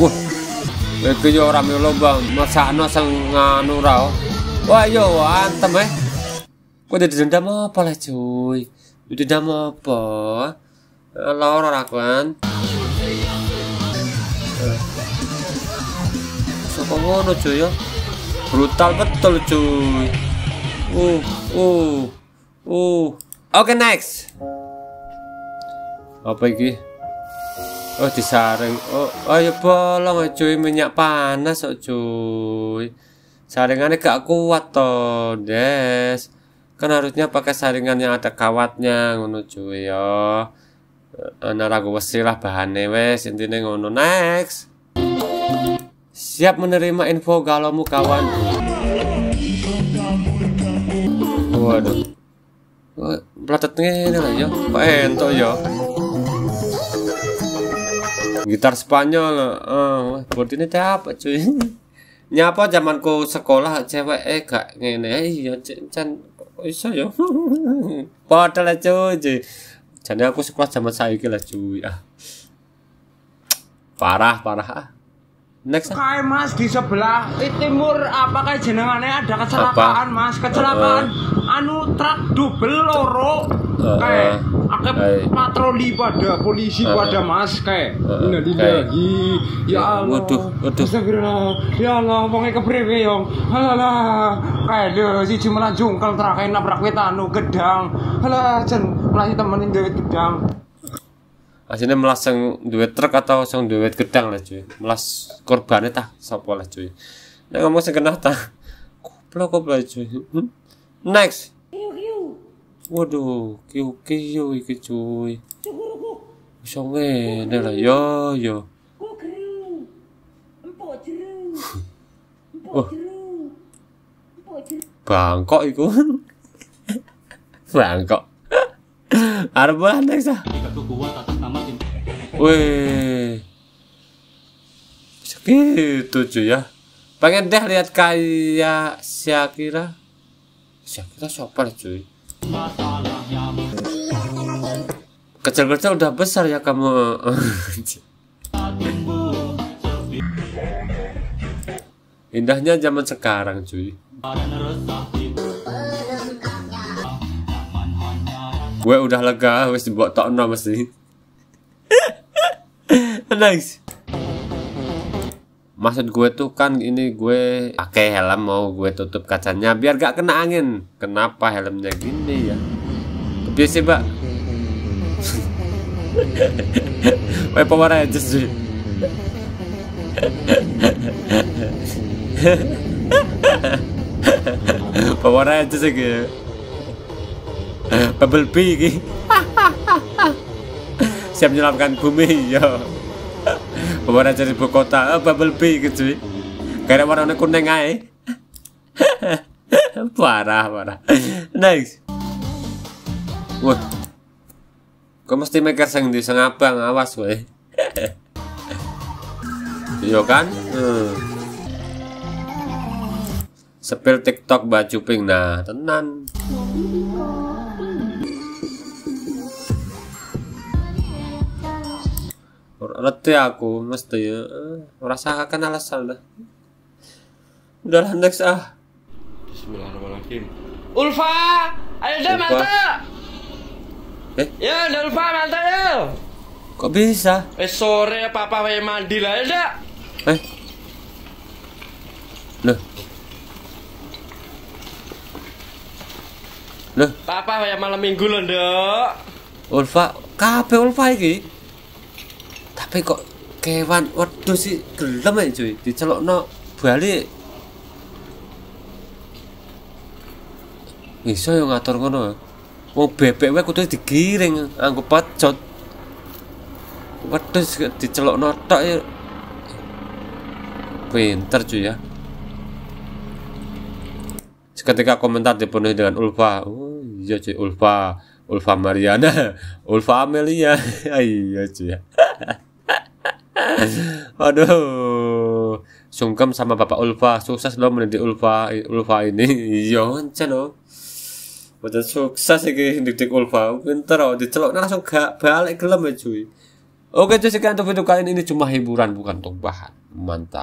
Wah. Iki yo ora melu lomba masakno sing nganu ra. Wah yo antem eh. Kok dadi dendam apa lah cuy? Dendam apa? Loro ra kan. Sopo ngono cuy ya? Brutal betul cuy. Uh, uh, uh. Oke next. Apa iki? Oh disaring. Oh, oh ya bolong ya cuy minyak panas kok cuy. Saringannya gak kuat toh, Des. Kan harusnya pakai saringan yang ada kawatnya ngono cuy ya. Ana ragu wesi lah bahane wes intine ngono next. Siap menerima info galaumu kawan. Waduh. Oh, Platet ngene lah ya. Kok entok ya. Gitar Spanyol. Oh, buat ini apa cuy? Nyapa zamanku sekolah cewek eh gak ngene iya can iso ya. Padahal cuy. cuy. Jadi aku sekolah zaman saiki lah cuy. Ah. Parah, parah. Ah. Next. Kayak mas di sebelah timur apa kayak jenengannya ada kecelakaan mas? Kecelakaan anu truk double loro. Eh, kayak eh, akeh eh. patroli pada polisi Eh, pada mas kayak Eh, eh, Innalillahi ya Allah. Waduh, waduh. Astagfirullah. Ya Allah wonge kepriwe yo halah kayak lho siji malah jungkel terakhir nabrak wit anu gedang. Halah jen malah temenin duit gedang Aslinya melas yang duit truk atau yang duit gedang lah cuy. Melas korbannya tah sapa lah cuy. Nek ngomong sing kena tah. Goblok goblok cuy. Hmm? Next. Waduh, kiu kiu iki cuy. Iso ngene lah yo yo. Oh. Bangkok iku. Bangkok. Arep next ah. Wih. Bisa gitu cuy ya. Pengen deh lihat kayak Syakira. Syakira lah cuy? Kecil-kecil udah besar ya kamu. Indahnya zaman sekarang cuy. Gue udah lega, wis dibawa tokno mesti. Nice. Maksud gue tuh kan ini gue pakai helm mau gue tutup kacanya biar gak kena angin. Kenapa helmnya gini ya? Biasa, Mbak. Wah, Power Rangers sih. Power Rangers iki. Bubble Bee. Siap menyelamkan bumi ya. Power Rangers ibu kota, oh, Bubble Bee gitu. Kayak warna kuning ae. parah, parah. Nice. Wah. Kau mesti mikir sing di sing abang, awas kowe. Iya kan? Hmm. Sepil TikTok baju pink nah, tenan. Reti aku mesti ya. Eh, Rasakan alasan dah. Udahlah next ah. Bismillahirrahmanirrahim. Ulfa ayo Ulfa. mata Eh, ya udah Ulfa mata ya kok bisa? eh sore papa wae mandi lah ya dah Eh. Loh. Loh, papa wae malam minggu loh ndok Ulfa, kabeh Ulfa iki. Tapi kok kewan wedhus sih gelem ya cuy, dicelokno balik. Iso yo ngatur ngono. Wong bebek wae kudu digiring anggo pacot. Wedhus dicelokno tok ya. Pinter cuy ya. Seketika komentar dipenuhi dengan Ulfa. Oh iya cuy, Ulfa. Ulfa Mariana, Ulfa Amelia. iya cuy ya. Aduh. Sungkem sama Bapak Ulfa. Sukses loh mendidik Ulfa Ulfa ini. Iya, loh. Betul sukses iki didik Ulfa. Pinter oh, diceloknya langsung gak balik gelem ya cuy. Oke, cuy sekian untuk video kali ini. Ini cuma hiburan bukan untuk bahan. Mantap.